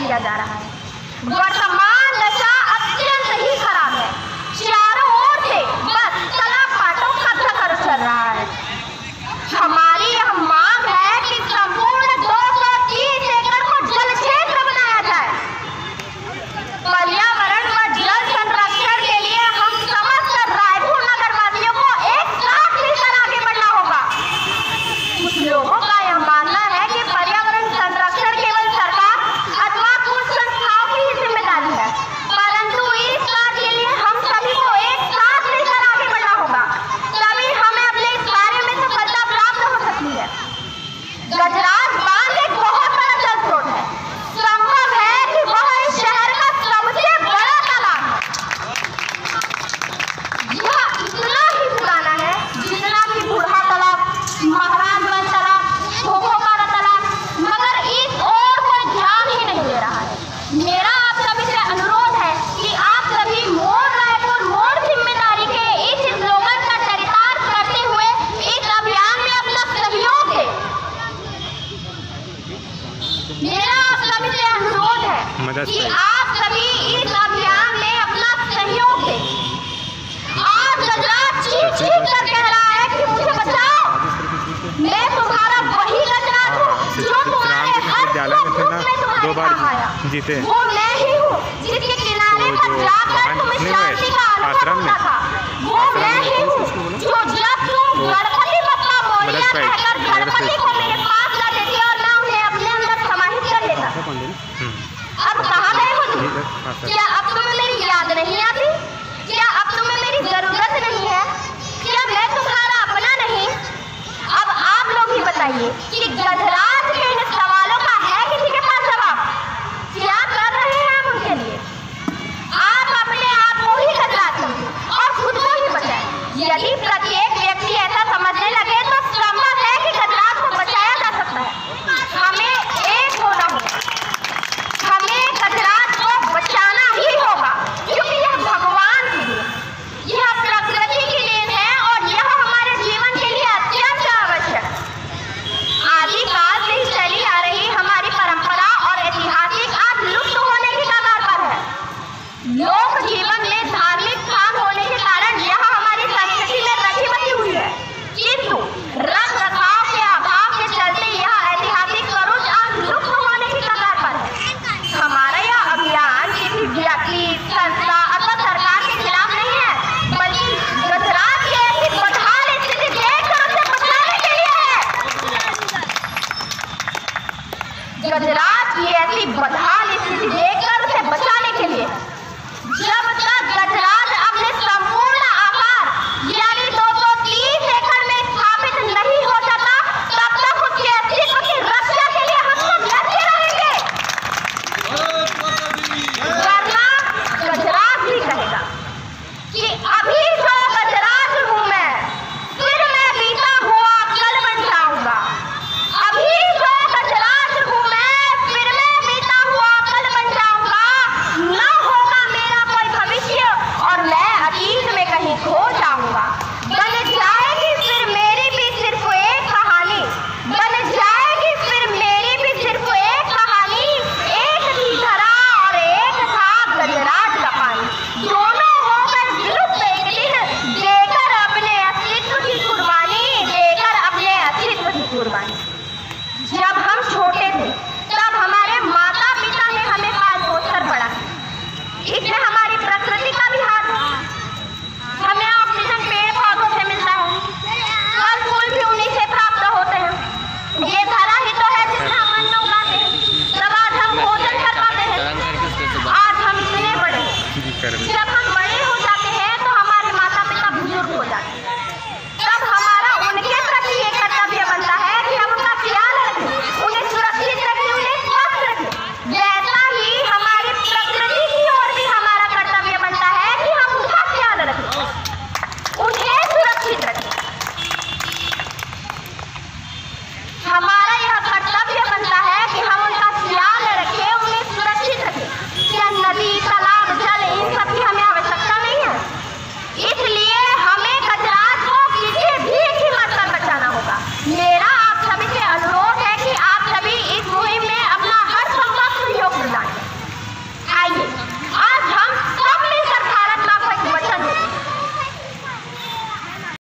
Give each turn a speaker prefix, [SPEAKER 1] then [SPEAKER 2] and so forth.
[SPEAKER 1] किया जा रहा है। वर्तमान
[SPEAKER 2] मदद
[SPEAKER 1] कि आप सभी इस अभियान में अपना सहयोग दें। आज गजराज चीख चीख कर कह रहा है कि मुझे बचाओ। मैं तुम्हारा वही गजराज हूँ जो तुम्हारे हर दुख में
[SPEAKER 2] दो बार जीते।
[SPEAKER 1] वो मैं ही हूँ जिसके किनारे पर जाकर
[SPEAKER 2] तुम
[SPEAKER 1] शांति का अनुभव करता था। वो मैं ही हूँ जो जब तुम गणपति बप्पा मोरिया कहकर कुर्बानी
[SPEAKER 2] जब
[SPEAKER 1] हम छोटे थे, तब हमारे माता पिता ने हमें पाल पोस कर पड़ा। इसमें हमारी प्रकृति
[SPEAKER 2] का भी हाथ हमें
[SPEAKER 1] ऑक्सीजन पेड़ पौधों से मिलता है। फल फूल भी उन्हीं से प्राप्त होते हैं। ये धरा ही तो है जिसमें हम अन्न उगाते हैं। तब आज हम भोजन कर पाते हैं। आज हम इतने बड़े। जब हम बड़े